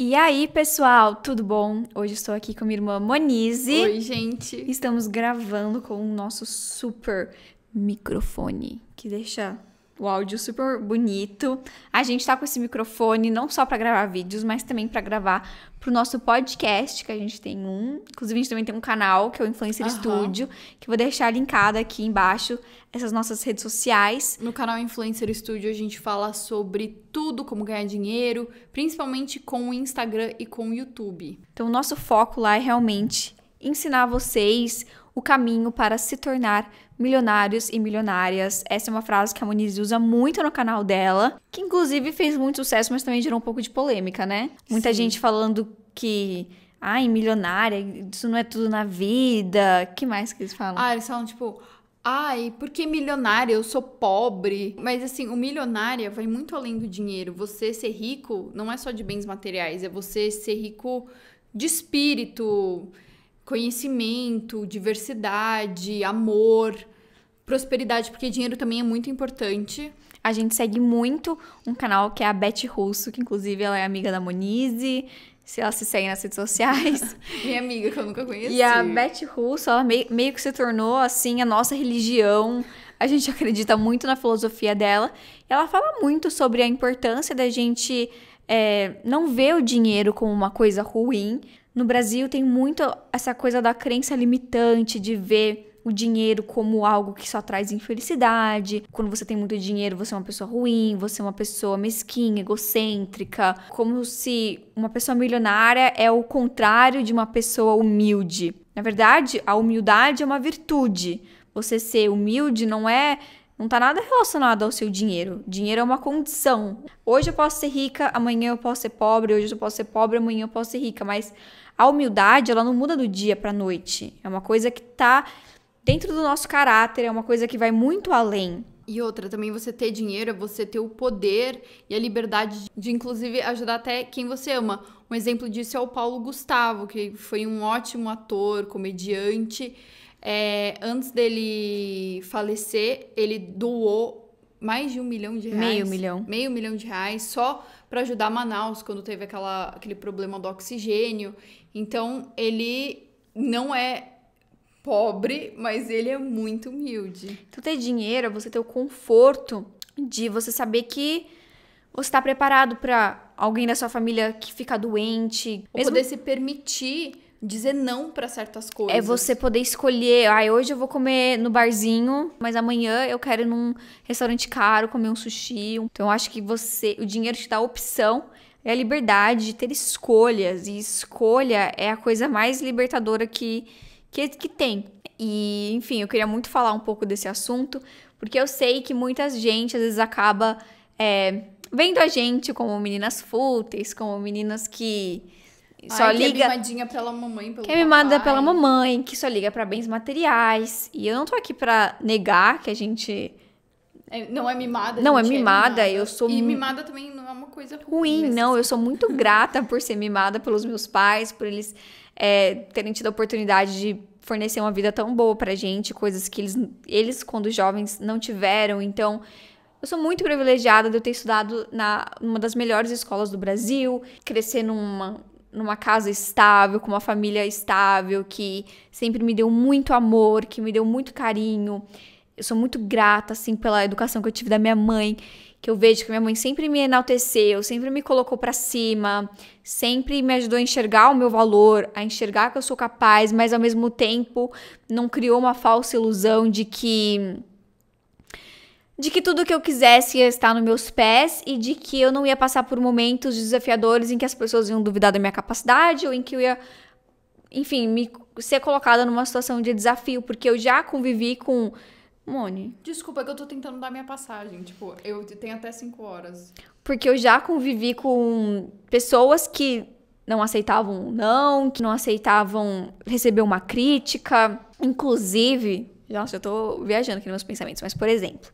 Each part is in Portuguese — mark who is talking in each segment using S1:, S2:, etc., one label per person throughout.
S1: E aí, pessoal, tudo bom? Hoje estou aqui com minha irmã Monize.
S2: Oi, gente.
S1: Estamos gravando com o nosso super microfone, que deixa o áudio super bonito. A gente tá com esse microfone não só para gravar vídeos, mas também para gravar pro nosso podcast, que a gente tem um. Inclusive, a gente também tem um canal, que é o Influencer
S2: Aham.
S1: Studio, que eu vou deixar linkado aqui embaixo essas nossas redes sociais.
S2: No canal Influencer Studio a gente fala sobre tudo, como ganhar dinheiro, principalmente com o Instagram e com o YouTube.
S1: Então, o nosso foco lá é realmente ensinar vocês o caminho para se tornar milionários e milionárias. Essa é uma frase que a Moniz usa muito no canal dela, que inclusive fez muito sucesso, mas também gerou um pouco de polêmica, né? Muita
S2: Sim.
S1: gente falando que, ai, milionária, isso não é tudo na vida. que mais que eles falam?
S2: Ah, eles falam tipo, ai, por que milionária? Eu sou pobre. Mas assim, o milionária vai muito além do dinheiro. Você ser rico não é só de bens materiais, é você ser rico de espírito, conhecimento, diversidade, amor, prosperidade, porque dinheiro também é muito importante.
S1: A gente segue muito um canal que é a Beth Russo, que inclusive ela é amiga da Monize. Se ela se segue nas redes sociais.
S2: Minha amiga que eu nunca conheci.
S1: E a Beth Russo, ela meio, meio que se tornou, assim, a nossa religião. A gente acredita muito na filosofia dela. Ela fala muito sobre a importância da gente é, não ver o dinheiro como uma coisa ruim. No Brasil tem muito essa coisa da crença limitante de ver o dinheiro como algo que só traz infelicidade. Quando você tem muito dinheiro, você é uma pessoa ruim, você é uma pessoa mesquinha, egocêntrica, como se uma pessoa milionária é o contrário de uma pessoa humilde. Na verdade, a humildade é uma virtude. Você ser humilde não é não tá nada relacionado ao seu dinheiro. Dinheiro é uma condição. Hoje eu posso ser rica, amanhã eu posso ser pobre, hoje eu posso ser pobre, amanhã eu posso ser rica, mas a humildade, ela não muda do dia pra noite. É uma coisa que tá dentro do nosso caráter, é uma coisa que vai muito além.
S2: E outra, também você ter dinheiro é você ter o poder e a liberdade de, inclusive, ajudar até quem você ama. Um exemplo disso é o Paulo Gustavo, que foi um ótimo ator, comediante. É, antes dele falecer, ele doou mais de um milhão de reais.
S1: Meio milhão.
S2: Meio milhão de reais só para ajudar Manaus quando teve aquela, aquele problema do oxigênio. Então, ele não é pobre, mas ele é muito humilde.
S1: Então, ter dinheiro é você ter o conforto de você saber que você está preparado para alguém da sua família que fica doente.
S2: Ou
S1: Mesmo
S2: poder se permitir dizer não para certas coisas.
S1: é você poder escolher, ah, hoje eu vou comer no barzinho, mas amanhã eu quero ir num restaurante caro comer um sushi. Então, eu acho que você, o dinheiro te dá a opção é a liberdade de ter escolhas. E escolha é a coisa mais libertadora que, que, que tem. E, enfim, eu queria muito falar um pouco desse assunto, porque eu sei que muita gente às vezes acaba é, vendo a gente como meninas fúteis, como meninas que só
S2: Ai,
S1: liga.
S2: Que é mimadinha pela mamãe, pelo
S1: Que é mimada
S2: papai.
S1: pela mamãe, que só liga pra bens materiais. E eu não tô aqui pra negar que a gente
S2: É, não é mimada.
S1: Não, é
S2: gente,
S1: mimada, eu sou
S2: E mimada também não é uma coisa ruim.
S1: ruim, não. Eu sou muito grata por ser mimada pelos meus pais, por eles é, terem tido a oportunidade de fornecer uma vida tão boa pra gente, coisas que eles, eles quando jovens, não tiveram. Então, eu sou muito privilegiada de eu ter estudado na numa das melhores escolas do Brasil, crescer numa, numa casa estável, com uma família estável, que sempre me deu muito amor, que me deu muito carinho. Eu sou muito grata, assim, pela educação que eu tive da minha mãe, que eu vejo que minha mãe sempre me enalteceu, sempre me colocou pra cima, sempre me ajudou a enxergar o meu valor, a enxergar que eu sou capaz, mas ao mesmo tempo não criou uma falsa ilusão de que de que tudo que eu quisesse ia estar nos meus pés e de que eu não ia passar por momentos desafiadores em que as pessoas iam duvidar da minha capacidade ou em que eu ia, enfim, me ser colocada numa situação de desafio, porque eu já convivi com Mone,
S2: Desculpa, é que eu tô tentando dar minha passagem. Tipo, eu tenho até 5 horas.
S1: porque eu já convivi com pessoas que não aceitavam não, que não aceitavam receber uma crítica, inclusive, nossa, eu tô viajando aqui nos meus pensamentos, mas por exemplo,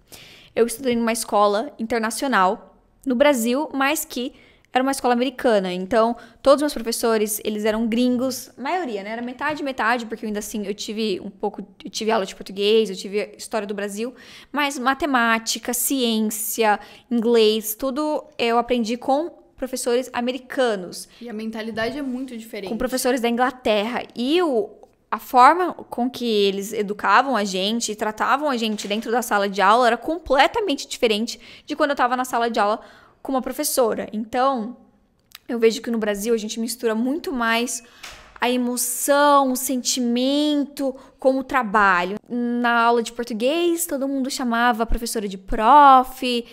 S1: eu estudei numa escola internacional no Brasil, mas que era uma escola americana. Então, todos os meus professores, eles eram gringos, maioria, né? Era metade, metade, porque eu ainda assim, eu tive um pouco, eu tive aula de português, eu tive história do Brasil, mas matemática, ciência, inglês, tudo eu aprendi com professores americanos.
S2: E a mentalidade é muito diferente.
S1: Com professores da Inglaterra. E o, a forma com que eles educavam a gente e tratavam a gente dentro da sala de aula era completamente diferente de quando eu estava na sala de aula com uma professora. Então, eu vejo que no Brasil a gente mistura muito mais a emoção, o sentimento com o trabalho. Na aula de português, todo mundo chamava a professora de prof,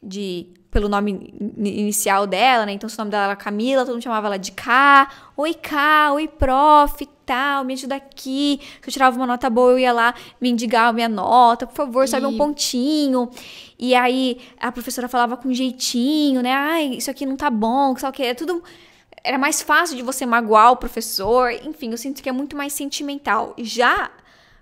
S1: de pelo nome inicial dela, né? Então, se o nome dela era Camila, todo mundo chamava ela de K. Oi, K, oi, prof, tal, me ajuda aqui. Se eu tirava uma nota boa, eu ia lá mendigar a minha nota, por favor, sobe e... um pontinho. E aí, a professora falava com jeitinho, né? Ai, isso aqui não tá bom, que o que, é tudo... Era mais fácil de você magoar o professor. Enfim, eu sinto que é muito mais sentimental. Já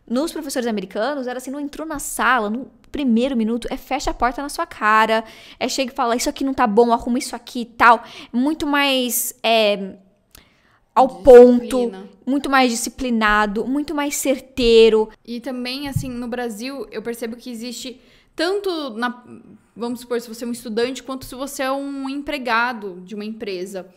S1: nos professores americanos, era assim, não entrou na sala, no primeiro minuto, é fecha a porta na sua cara, é chega e fala, isso aqui não tá bom, arruma isso aqui e tal. Muito mais é, ao ponto, muito mais disciplinado, muito mais certeiro.
S2: E também, assim, no Brasil, eu percebo que existe tanto na. Vamos supor, se você é um estudante, quanto se você é um empregado de uma empresa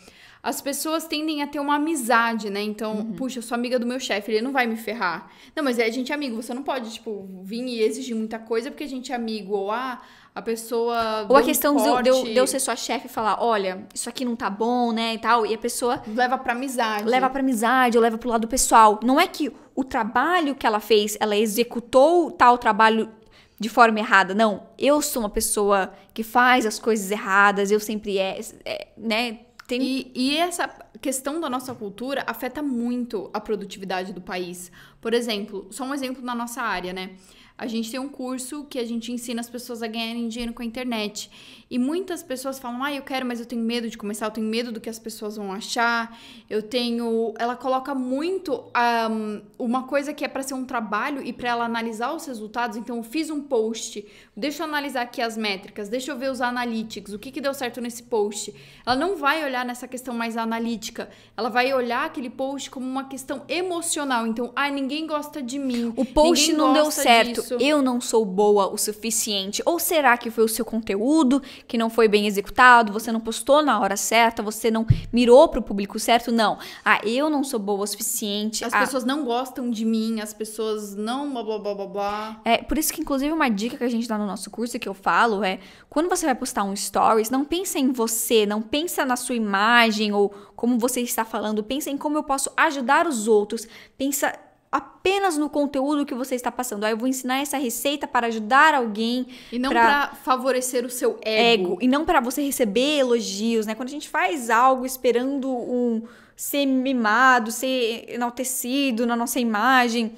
S2: as pessoas tendem a ter uma amizade, né? Então, uhum. puxa, eu sou amiga do meu chefe, ele não vai me ferrar. Não, mas é a gente é amigo, você não pode, tipo, vir e exigir muita coisa porque a gente é amigo. Ou ah, a pessoa.
S1: Ou a questão um de, eu, de eu ser sua chefe e falar, olha, isso aqui não tá bom, né? E tal. E a pessoa.
S2: Leva pra amizade.
S1: Leva pra amizade, ou leva pro lado pessoal. Não é que o trabalho que ela fez, ela executou tal trabalho de forma errada. Não, eu sou uma pessoa que faz as coisas erradas, eu sempre é, é né?
S2: Tem... E, e essa questão da nossa cultura afeta muito a produtividade do país. Por exemplo, só um exemplo na nossa área, né? A gente tem um curso que a gente ensina as pessoas a ganharem dinheiro com a internet. E muitas pessoas falam: "Ah, eu quero, mas eu tenho medo de começar, eu tenho medo do que as pessoas vão achar". Eu tenho, ela coloca muito um, uma coisa que é para ser um trabalho e para ela analisar os resultados. Então, eu fiz um post, deixa eu analisar aqui as métricas, deixa eu ver os analytics, o que que deu certo nesse post. Ela não vai olhar nessa questão mais analítica, ela vai olhar aquele post como uma questão emocional. Então, ah, ninguém gosta de mim.
S1: O post não deu certo. Disso. Eu não sou boa o suficiente. Ou será que foi o seu conteúdo? que não foi bem executado, você não postou na hora certa, você não mirou para o público certo, não. Ah, eu não sou boa o suficiente.
S2: As
S1: ah,
S2: pessoas não gostam de mim, as pessoas não blá blá blá blá blá.
S1: É, por isso que inclusive uma dica que a gente dá no nosso curso que eu falo é, quando você vai postar um stories, não pensa em você, não pensa na sua imagem ou como você está falando, pensa em como eu posso ajudar os outros. Pensa apenas no conteúdo que você está passando. Aí eu vou ensinar essa receita para ajudar alguém.
S2: E não para favorecer o seu ego. ego
S1: e não para você receber elogios, né? Quando a gente faz algo esperando um ser mimado, ser enaltecido na nossa imagem,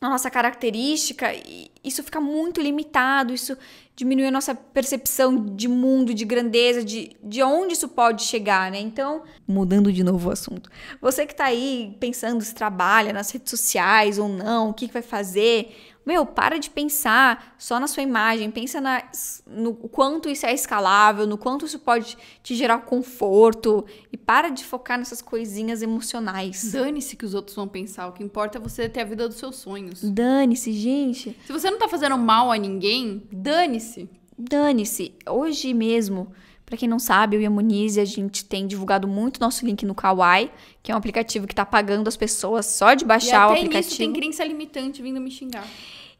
S1: na nossa característica, isso fica muito limitado, isso diminui a nossa percepção de mundo, de grandeza, de, de onde isso pode chegar, né? Então, mudando de novo o assunto. Você que tá aí pensando se trabalha nas redes sociais ou não, o que, que vai fazer, meu, para de pensar só na sua imagem, pensa na, no quanto isso é escalável, no quanto isso pode te gerar conforto e para de focar nessas coisinhas emocionais.
S2: Dane-se que os outros vão pensar, o que importa é você ter a vida dos seus sonhos.
S1: Dane-se, gente.
S2: Se você não tá fazendo mal a ninguém, dane-se.
S1: Dane-se. Hoje mesmo, para quem não sabe, eu e a Muniz, a gente tem divulgado muito nosso link no Kawaii, que é um aplicativo que tá pagando as pessoas só de baixar
S2: e
S1: o aplicativo. Nisso
S2: tem crença limitante vindo me xingar.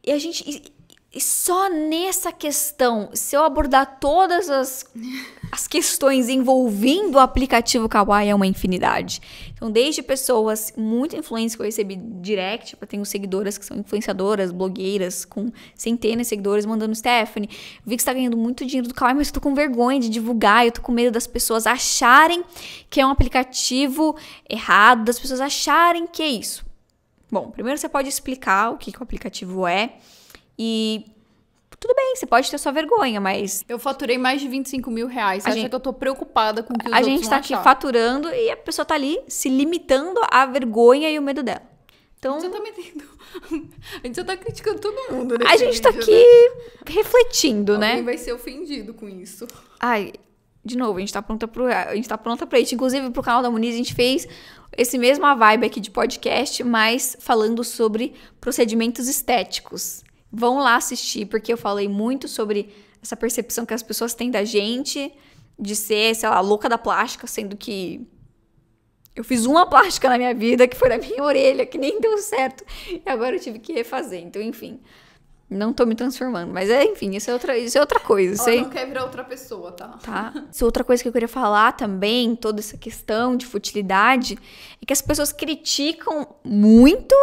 S1: E a gente. E, só nessa questão, se eu abordar todas as, as questões envolvendo o aplicativo Kawaii, é uma infinidade. Então, desde pessoas muito influentes que eu recebi direct, tipo, eu tenho seguidoras que são influenciadoras, blogueiras, com centenas de seguidores mandando Stephanie. Vi que você tá ganhando muito dinheiro do Kawaii, mas eu tô com vergonha de divulgar, eu tô com medo das pessoas acharem que é um aplicativo errado, das pessoas acharem que é isso. Bom, primeiro você pode explicar o que, que o aplicativo é e tudo bem, você pode ter sua vergonha, mas.
S2: Eu faturei mais de 25 mil reais. Você a acha gente... que eu tô preocupada com o que os
S1: A gente tá aqui faturando e a pessoa tá ali se limitando à vergonha e o medo dela. Então.
S2: A gente já tá metendo. A gente já tá criticando todo mundo, né?
S1: A gente tá aqui né? refletindo,
S2: Alguém
S1: né?
S2: Alguém vai ser ofendido com isso.
S1: Ai, de novo, a gente tá pronta pro. A gente tá pronta pra isso. Inclusive, pro canal da Muniz, a gente fez esse mesma vibe aqui de podcast, mas falando sobre procedimentos estéticos. Vão lá assistir, porque eu falei muito sobre essa percepção que as pessoas têm da gente de ser, sei lá, louca da plástica, sendo que eu fiz uma plástica na minha vida, que foi na minha orelha, que nem deu certo. E agora eu tive que refazer. Então, enfim. Não tô me transformando. Mas, é, enfim, isso é outra, isso é outra coisa. Isso
S2: Ela não quer virar outra pessoa, tá?
S1: tá? Isso é outra coisa que eu queria falar também, toda essa questão de futilidade, é que as pessoas criticam muito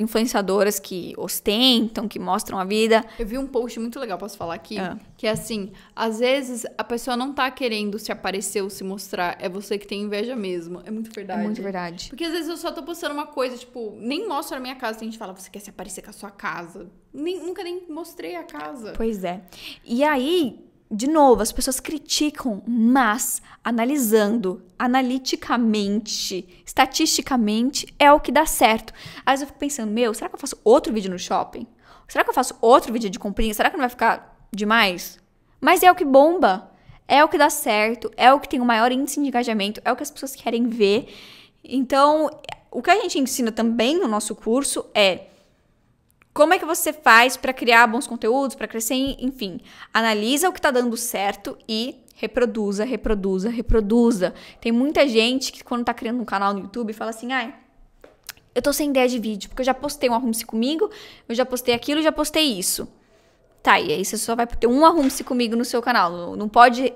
S1: influenciadoras que ostentam, que mostram a vida.
S2: Eu vi um post muito legal, posso falar aqui?
S1: Ah.
S2: Que é assim, às vezes a pessoa não tá querendo se aparecer ou se mostrar, é você que tem inveja mesmo. É muito
S1: É
S2: verdade.
S1: muito verdade.
S2: Porque às vezes eu só tô postando uma coisa, tipo, nem mostro a minha casa, tem gente que fala, você quer se aparecer com a sua casa. Nem, nunca nem mostrei a casa.
S1: Pois é. E aí, de novo, as pessoas criticam, mas analisando analiticamente, estatisticamente, é o que dá certo. Às vezes eu fico pensando, meu, será que eu faço outro vídeo no shopping? Será que eu faço outro vídeo de comprinha? Será que não vai ficar demais? Mas é o que bomba. É o que dá certo, é o que tem o maior índice de engajamento, é o que as pessoas querem ver. Então, o que a gente ensina também no nosso curso é como é que você faz para criar bons conteúdos, para crescer, enfim. Analisa o que tá dando certo e reproduza, reproduza, reproduza. Tem muita gente que quando tá criando um canal no YouTube fala assim: "Ai, eu tô sem ideia de vídeo, porque eu já postei um arrume-se comigo, eu já postei aquilo, já postei isso". Tá, e aí você só vai ter um arrume-se comigo no seu canal. Não, pode.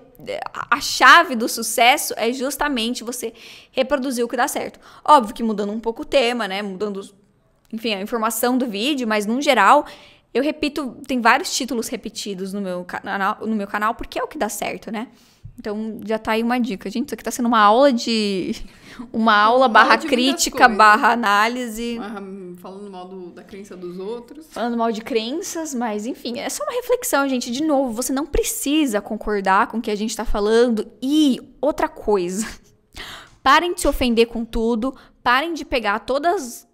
S1: A chave do sucesso é justamente você reproduzir o que dá certo. Óbvio que mudando um pouco o tema, né? Mudando, enfim, a informação do vídeo, mas no geral, eu repito, tem vários títulos repetidos no meu canal, no meu canal porque é o que dá certo, né? Então já tá aí uma dica. Gente, isso aqui tá sendo uma aula de. Uma aula barra crítica, barra análise.
S2: Ah, Falando mal do- da crença dos outros.
S1: falando mal de crenças, mas enfim, é só uma reflexão, gente. De novo, você não precisa concordar com o que a gente tá falando. E outra coisa, parem de se ofender com tudo, parem de pegar todas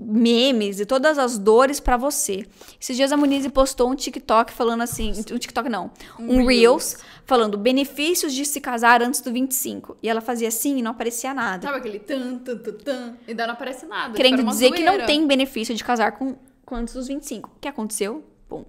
S1: memes e todas as dores pra você. Esses dias a Muniz postou um TikTok falando assim, um TikTok não, um, Reels falando benefícios de se casar antes do 25. E ela fazia assim e não aparecia nada.
S2: Sabe aquele tan, tan, tan, tan, e daí não aparece nada.
S1: Querendo
S2: Tipo, uma
S1: dizer que não
S2: zoeira.
S1: tem benefício de casar com, com antes dos 25. O que aconteceu? Bom.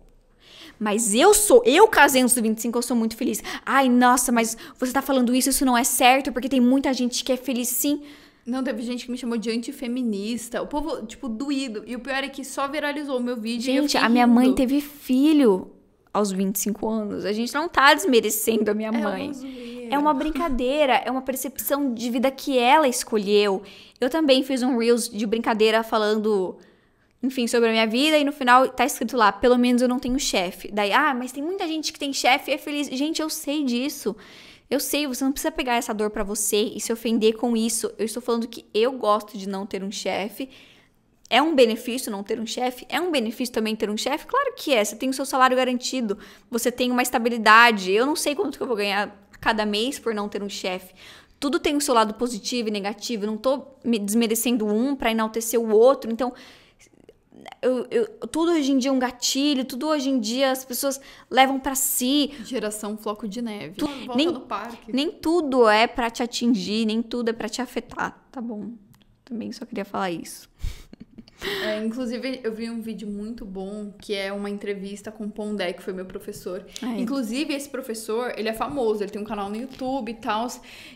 S1: Mas eu sou, eu casei antes dos 25, eu sou muito feliz. Ai, nossa, mas você tá falando isso, isso não é certo, porque tem muita gente que é feliz sim.
S2: Não, teve gente que me chamou de antifeminista. O povo, tipo, doído. E o pior é que só viralizou o meu vídeo.
S1: Gente, a minha mãe
S2: rindo.
S1: teve filho aos 25 anos. A gente não tá desmerecendo a minha
S2: É
S1: mãe.
S2: zoeira.
S1: É uma brincadeira, é uma percepção de vida que ela escolheu. Eu também fiz um Reels de brincadeira falando, enfim, sobre a minha vida e no final tá escrito lá, pelo menos eu não tenho chefe. Daí, ah, mas tem muita gente que tem chefe e é feliz. Gente, eu sei disso. Eu sei, você não precisa pegar essa dor pra você e se ofender com isso. Eu estou falando que eu gosto de não ter um chefe. É um benefício não ter um chefe? É um benefício também ter um chefe? Claro que é. Você tem o seu salário garantido, você tem uma estabilidade. Eu não sei quanto que eu vou ganhar cada mês por não ter um chefe. Tudo tem o seu lado positivo e negativo. Eu não tô me desmerecendo um pra enaltecer o outro. Então, eu- eu- tudo hoje em dia é um gatilho, tudo hoje em dia as pessoas levam pra si.
S2: Geração floco de neve. Volta
S1: nem-
S2: no parque.
S1: Nem tudo é pra te atingir, nem tudo é pra te afetar. Tá bom. Também só queria falar isso.
S2: É, inclusive, eu vi um vídeo muito bom, que é uma entrevista com o Pondé, que foi meu professor.
S1: Ai.
S2: Inclusive, esse professor, ele é famoso, ele tem um canal no YouTube e tal.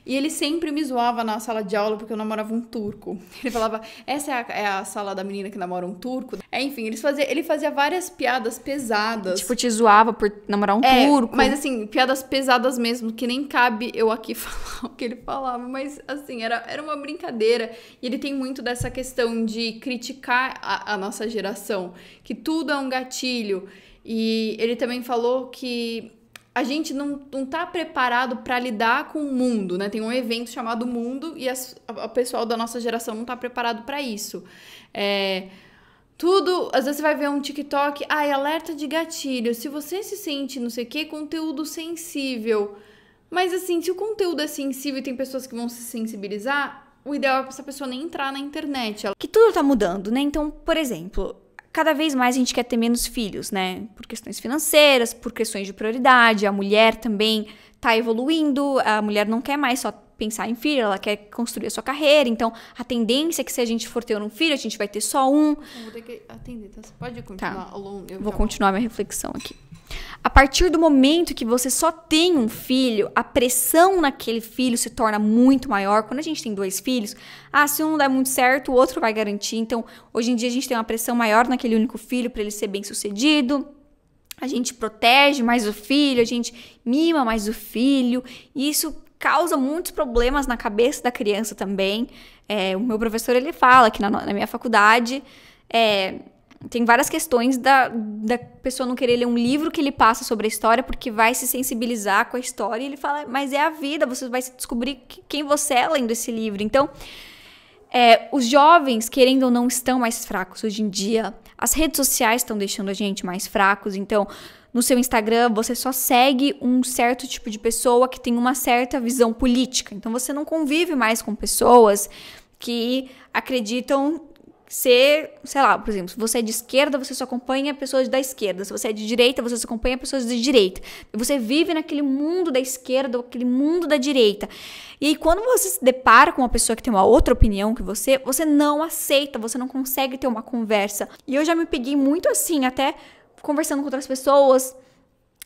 S2: E ele sempre me zoava na sala de aula porque eu namorava um turco. Ele falava, essa é a, é a sala da menina que namora um turco. É, enfim, eles fazia, ele fazia várias piadas pesadas.
S1: Tipo, te zoava por namorar um
S2: É,
S1: turco.
S2: Mas assim, piadas pesadas mesmo, que nem cabe eu aqui falar o que ele falava. Mas assim, era, era uma brincadeira. E ele tem muito dessa questão de criticar a, a nossa geração, que tudo é um gatilho. E ele também falou que a gente não, não tá preparado para lidar com o mundo, né? Tem um evento chamado Mundo e a pessoal da nossa geração não tá preparado para isso. É, tudo, às vezes você vai ver um TikTok, ai, alerta de gatilho. Se você se sente, não sei o que, conteúdo sensível. Mas assim, se o conteúdo é sensível e tem pessoas que vão se sensibilizar, o ideal é essa pessoa nem entrar na internet.
S1: Que tudo tá mudando, né? Então, por exemplo, cada vez mais a gente quer ter menos filhos, né? Por questões financeiras, por questões de prioridade, a mulher também tá evoluindo, a mulher não quer mais só pensar em filho, ela quer construir a sua carreira. Então, a tendência é que se a gente for ter um filho, a gente vai ter só um.
S2: Eu vou ter que atender, tá? Você pode continuar
S1: Tá.
S2: longo?
S1: Vou
S2: já
S1: continuar minha reflexão aqui. A partir do momento que você só tem um filho, a pressão naquele filho se torna muito maior. Quando a gente tem dois filhos, ah, se um não der muito certo, o outro vai garantir. Então, hoje em dia a gente tem uma pressão maior naquele único filho para ele ser bem-sucedido. A gente protege mais o filho, a gente mima mais o filho, e isso causa muitos problemas na cabeça da criança também. É, o meu professor ele fala que na, na minha faculdade é, tem várias questões da, da pessoa não querer ler um livro que ele passa sobre a história porque vai se sensibilizar com a história e ele fala, mas é a vida, você vai descobrir que- quem você é lendo esse livro. Então, é, os jovens, querendo ou não, estão mais fracos hoje em dia. As redes sociais estão deixando a gente mais fracos. Então, no seu Instagram, você só segue um certo tipo de pessoa que tem uma certa visão política. Então, você não convive mais com pessoas que acreditam ser, sei lá, por exemplo, se você é de esquerda, você só acompanha pessoas da esquerda. Se você é de direita, você só acompanha pessoas de direita. Você vive naquele mundo da esquerda, aquele mundo da direita. E aí, quando você se depara com uma pessoa que tem uma outra opinião que você, você não aceita, você não consegue ter uma conversa. E eu já me peguei muito assim, até conversando com outras pessoas,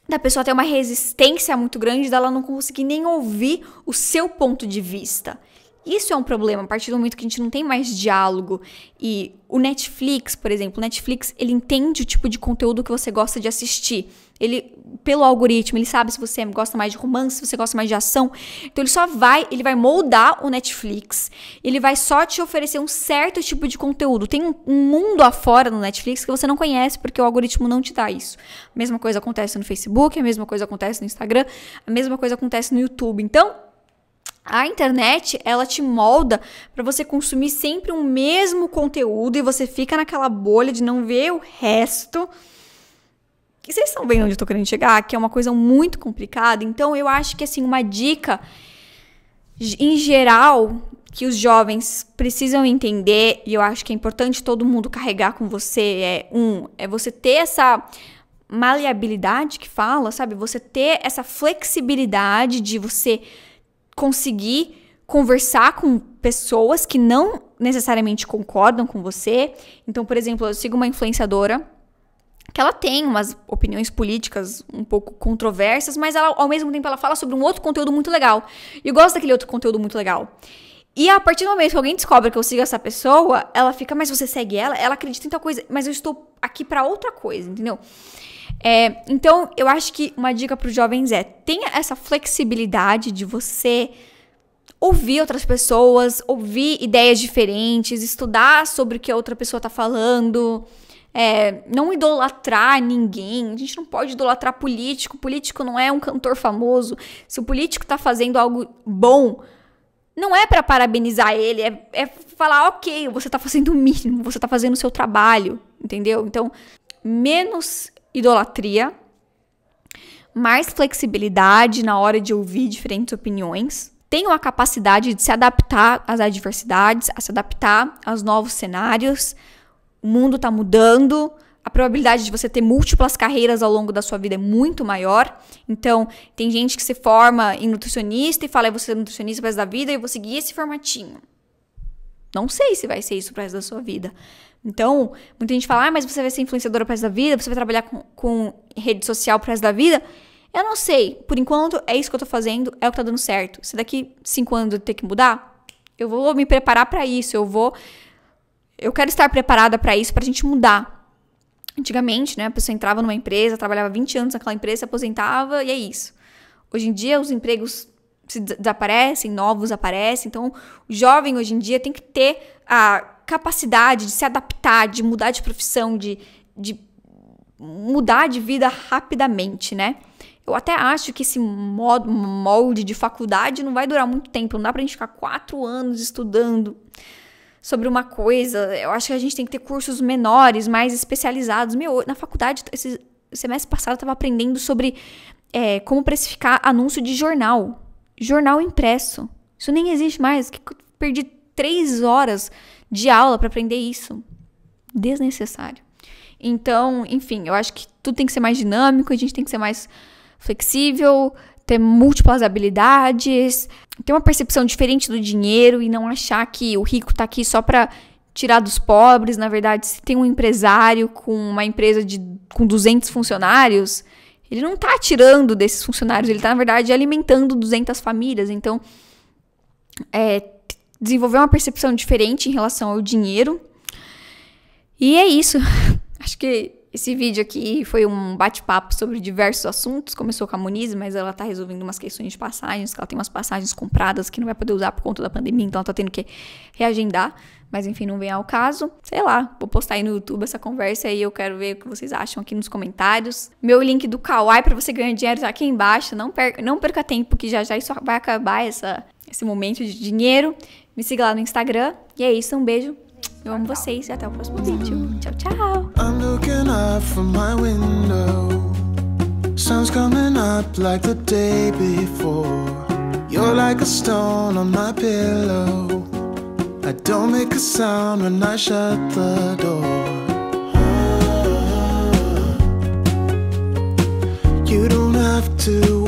S1: da pessoa ter uma resistência muito grande, dela não conseguir nem ouvir o seu ponto de vista. Isso é um problema a partir do momento que a gente não tem mais diálogo. E o Netflix, por exemplo, o Netflix, ele entende o tipo de conteúdo que você gosta de assistir. Ele, pelo algoritmo, ele sabe se você gosta mais de romance, se você gosta mais de ação. Então ele só vai, ele vai moldar o Netflix. Ele vai só te oferecer um certo tipo de conteúdo. Tem um, um mundo afora no Netflix que você não conhece porque o algoritmo não te dá isso. A mesma coisa acontece no Facebook, a mesma coisa acontece no Instagram, a mesma coisa acontece no YouTube. Então, a internet, ela te molda para você consumir sempre o mesmo conteúdo e você fica naquela bolha de não ver o resto. E vocês estão vendo onde eu tô querendo chegar? Que é uma coisa muito complicada. Então, eu acho que, assim, uma dica em geral que os jovens precisam entender, e eu acho que é importante todo mundo carregar com você, é um, é você ter essa maleabilidade que fala, sabe? Você ter essa flexibilidade de você conseguir conversar com pessoas que não necessariamente concordam com você. Então, por exemplo, eu sigo uma influenciadora que ela tem umas opiniões políticas um pouco controversas, mas ela, ao mesmo tempo ela fala sobre um outro conteúdo muito legal. E eu gosto daquele outro conteúdo muito legal. E a partir do momento que alguém descobre que eu sigo essa pessoa, ela fica, mas você segue ela? Ela acredita em tal coisa, mas eu estou aqui para outra coisa, entendeu? É, então, eu acho que uma dica para os jovens é: tenha essa flexibilidade de você ouvir outras pessoas, ouvir ideias diferentes, estudar sobre o que a outra pessoa está falando. É, não idolatrar ninguém. A gente não pode idolatrar político. Político não é um cantor famoso. Se o político tá fazendo algo bom, não é para parabenizar ele, é, é falar, ok, você tá fazendo o mínimo, você tá fazendo o seu trabalho, entendeu? Então, menos idolatria, mais flexibilidade na hora de ouvir diferentes opiniões. Tenham a capacidade de se adaptar às adversidades, a se adaptar aos novos cenários. O mundo está mudando, a probabilidade de você ter múltiplas carreiras ao longo da sua vida é muito maior. Então, tem gente que se forma em nutricionista e fala, eu vou ser nutricionista resto da vida e vou seguir esse formatinho. Não sei se vai ser isso pro resto da sua vida. Então, muita gente fala, ah, mas você vai ser influenciadora pro resto da vida, você vai trabalhar com, com rede social pro resto da vida. Eu não sei. Por enquanto, é isso que eu tô fazendo, é o que tá dando certo. Se daqui cinco anos eu ter que mudar, eu vou me preparar para isso, eu vou eu quero estar preparada para isso, pra gente mudar. Antigamente, né, a pessoa entrava numa empresa, trabalhava 20 anos naquela empresa, se aposentava e é isso. Hoje em dia, os empregos se desaparecem, novos aparecem. Então, o jovem hoje em dia tem que ter a capacidade de se adaptar, de mudar de profissão, de, de mudar de vida rapidamente, né? Eu até acho que esse modo, molde de faculdade não vai durar muito tempo. Não dá pra gente ficar quatro anos estudando sobre uma coisa. Eu acho que a gente tem que ter cursos menores, mais especializados. Meu, na faculdade, esse semestre passado, eu tava aprendendo sobre é, como precificar anúncio de jornal. Jornal impresso. Isso nem existe mais. Eu perdi três horas de aula para aprender isso. Desnecessário. Então, enfim, eu acho que tudo tem que ser mais dinâmico, a gente tem que ser mais flexível, ter múltiplas habilidades, ter uma percepção diferente do dinheiro e não achar que o rico tá aqui só para tirar dos pobres. Na verdade, se tem um empresário com uma empresa de, com 200 funcionários, ele não tá tirando desses funcionários, ele tá, na verdade, alimentando 200 famílias. Então, é, desenvolver uma percepção diferente em relação ao dinheiro. E é isso. Acho que esse vídeo aqui foi um bate-papo sobre diversos assuntos. Começou com a Moniz, mas ela tá resolvendo umas questões de passagens, que ela tem umas passagens compradas que não vai poder usar por conta da pandemia, então ela tá tendo que reagendar. Mas enfim, não vem ao caso. Sei lá, vou postar aí no YouTube essa conversa aí. Eu quero ver o que vocês acham aqui nos comentários. Meu link do Kawaii para você ganhar dinheiro tá aqui embaixo. Não perca, não perca tempo, que já já isso vai acabar essa, esse momento de dinheiro. Me siga lá no Instagram. E é isso, um beijo. Eu amo vocês e até o próximo vídeo. Tchau, tchau. I'm looking up from my window. Sun's coming up like the day before. You're like a stone on my pillow. I don't make a sound when I shut the door. You don't have to